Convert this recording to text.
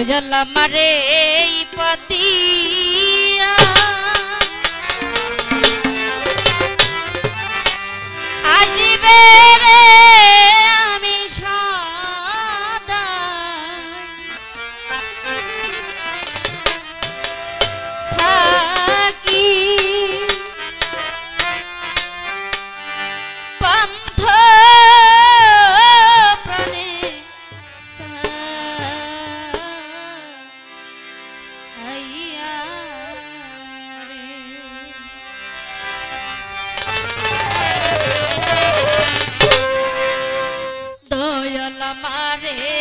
দয়াল আমারে এই পতি আমারে